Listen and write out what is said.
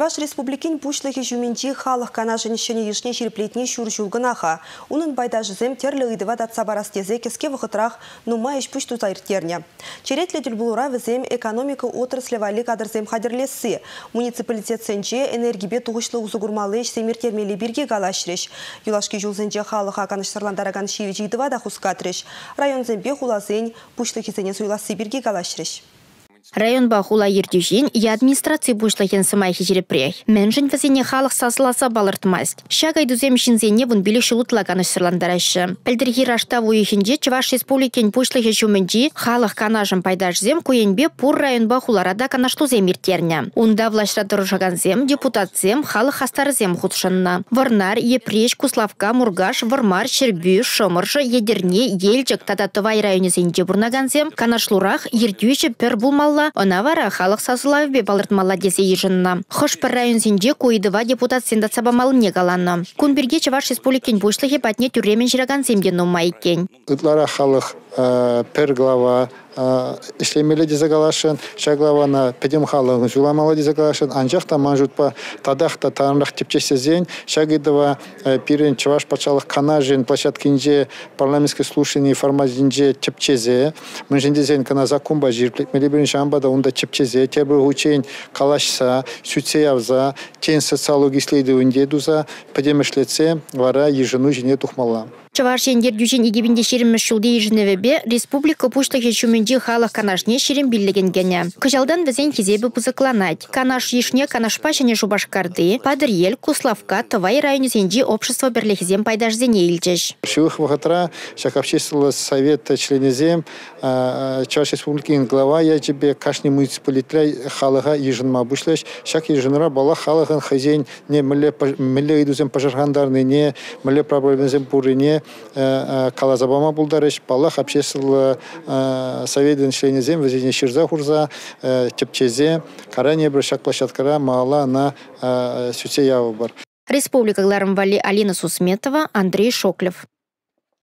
Чуваш республикин пушлығы жүменчі халық кана женщине ешне жерплетне шур жулгынаха. Унын байда жызем терлі ыдыва датса барастезе кеске вғытрах нума еш пушту зайртерне. Черетлі дүлбулура візем экономика отраслі вали кадырзем хадерлесі. Муниципалитет сенче энергибе туғышлы узугурмалы еш семертермелі бірге галашреш. Юлашки жулзенче халыха каныштарландараган шивичи ыдыва да хускатреш. Район зембе хулазен суйласы бірге галашреш. Район бахула ертюжин и администрации бушлахен самайхи жерепрех. Менжин вазине халық сасыласа балыртмаст. Шагай дузем шинзене вун билі шулутла каныштырландарашы. Пәлдіргі рашта вуйхинде Чываш республикен бушлахе жуменджи халық канажын пайдашзем куенбе пур район бахуларада канаштузем иртерне. Унда влашра зем, депутатзем, халық хастарзем худшынна. Варнар, Епреш, Куславка, Мургаш, Вармар, Шербю, Шомыршы, Едерне, Елчик, Тататывай районезенде бурнаганзем, канашлурах, ертюші пер булмалла Она онавара халық сасылавбе балыртмалла десе ежінна. Хош бір район сенде койдыва депутат сенда сабамалы не галанны. Кунберге Чаваш республикен бушлығы патне тюремен жираган семден умай кен. Ытлара халық э, пер глава ишлемеле дизагалашын, шаглавана педем халың жуламалы дизагалашын, анжақ та манжутпа тадақ та тарынрақ тепчесезен, шагидова пирен чаваш пачалық канажин площадкинже парламентский слушание формазинже тепчезе, мынжендезен кана закумба жирплетмеле бірін шамбада онда тепчезе, тебір учень калашса, сүтсе явза, тен социология исследование дуза, педем ишлеце, вара ежину жене тухмала. Чавашен дердюжен егебінде шереміш шулды ежіневебе республика пушта хечуменде халық канашне шерем гене. Кыжалдан візен хизебі пузыкланать. Канаш ешне канашпа және жубашкарды, Падырел, Куславка, Тывай районезенде общество бірлехізем пайдажзене илчеш. Шивых вахатра, шак общественного совета членезем, Чаваш республики глава тебе кашни муниципалитет халыға ежінма бұшлаш, шак ежінра бала халығын хазен не мілі идузем пожаргандарны, не пурыне, Э, э, калазабама булдарыш балах общественного э, совета членезем везене ширза хурза тепчезе каране бір шак площадкара мала на сүтсе явы бар Республика Глармвали Алина Сусметова, Андрей Шоклев.